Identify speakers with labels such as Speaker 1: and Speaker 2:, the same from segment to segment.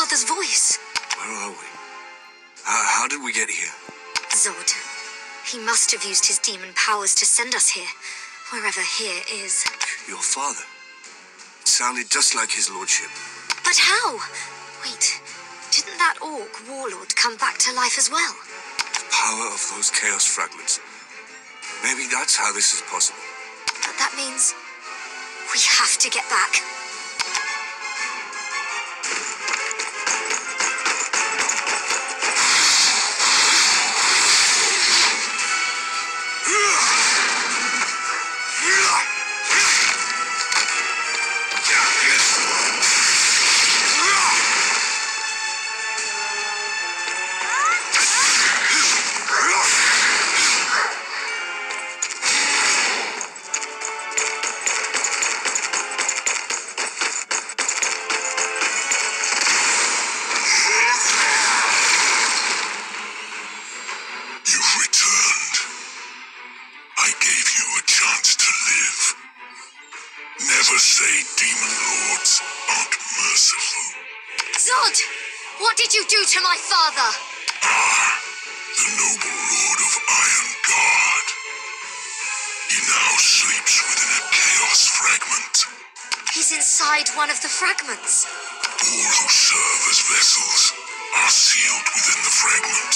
Speaker 1: father's voice. Where are we? How, how did we get here?
Speaker 2: Zod. He must have used his demon powers to send us here, wherever here is.
Speaker 1: Your father? It sounded just like his lordship.
Speaker 2: But how? Wait, didn't that orc warlord come back to life as well?
Speaker 1: The power of those chaos fragments. Maybe that's how this is possible.
Speaker 2: But that means we have to get back.
Speaker 3: Gave you a chance to live. Never say demon lords aren't merciful.
Speaker 2: Zod! What did you do to my father?
Speaker 3: Ah, The noble lord of Iron Guard. He now sleeps within a chaos fragment.
Speaker 2: He's inside one of the fragments.
Speaker 3: All who serve as vessels are sealed within the fragment.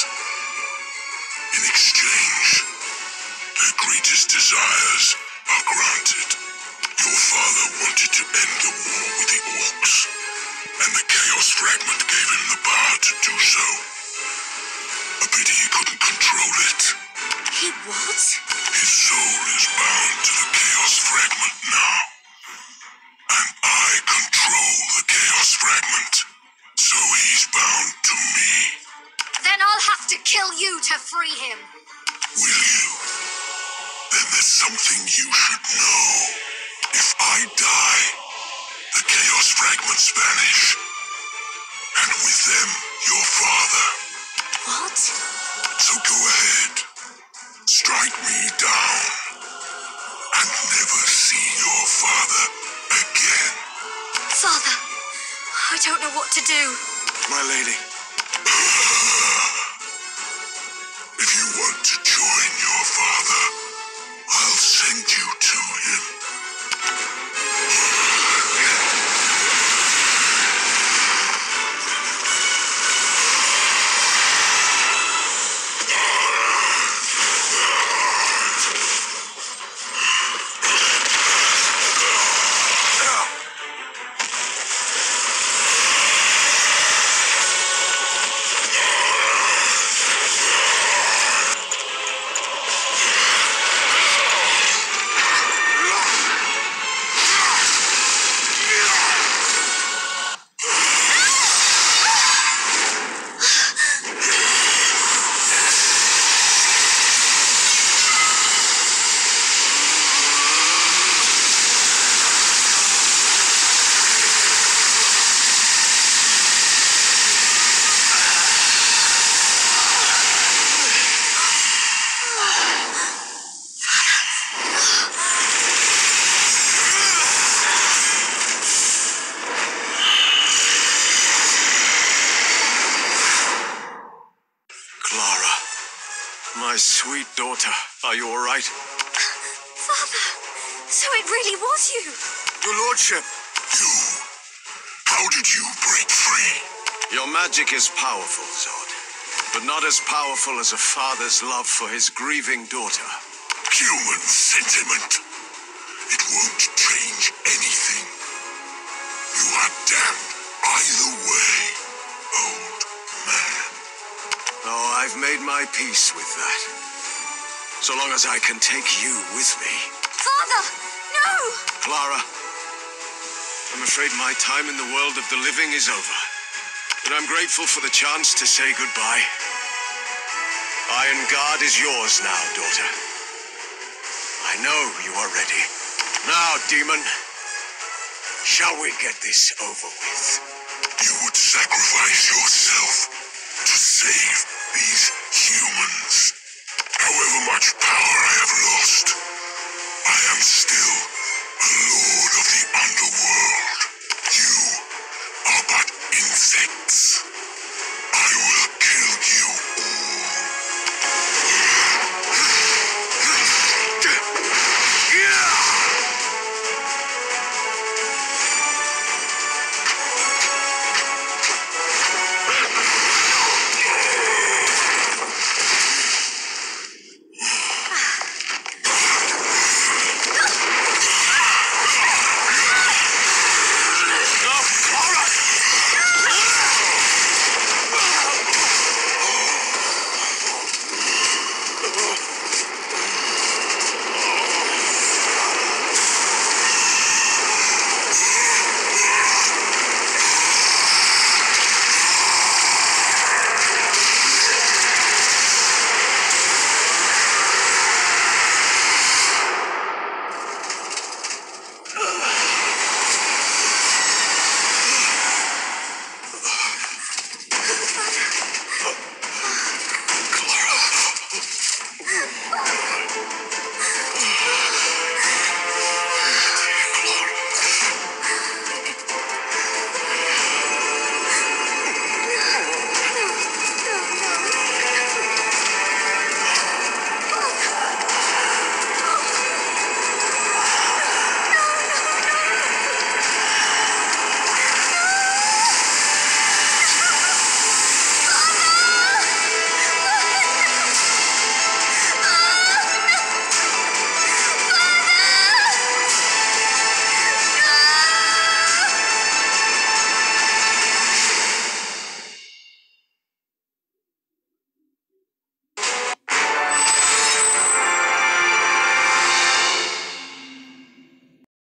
Speaker 3: Greatest desires are granted. Your father wanted to end the war with the orcs, and the Chaos Fragment gave him the power to do so. A pity he couldn't control it.
Speaker 2: He what?
Speaker 3: His soul is bound to the Chaos Fragment now. And I control the Chaos Fragment. So he's bound to me.
Speaker 2: Then I'll have to kill you to free him.
Speaker 3: Will you? Then there's something you should know. If I die, the Chaos Fragments vanish. And with them, your father.
Speaker 2: What?
Speaker 3: So go ahead. Strike me down. And never see your father again.
Speaker 2: Father, I don't know what to do.
Speaker 1: My lady.
Speaker 4: Clara, my sweet daughter, are you all right?
Speaker 2: Father, so it really was you.
Speaker 1: Your lordship.
Speaker 3: You. How did you break free?
Speaker 4: Your magic is powerful, Zod, but not as powerful as a father's love for his grieving daughter.
Speaker 3: Human sentiment. It won't change anything. You are damned either way,
Speaker 4: made my peace with that. So long as I can take you with me.
Speaker 2: Father, no!
Speaker 4: Clara, I'm afraid my time in the world of the living is over. But I'm grateful for the chance to say goodbye. Iron Guard is yours now, daughter. I know you are ready. Now, demon, shall we get this over with?
Speaker 3: You would sacrifice yourself these humans. However much power I have lost, I am still